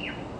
Yeah.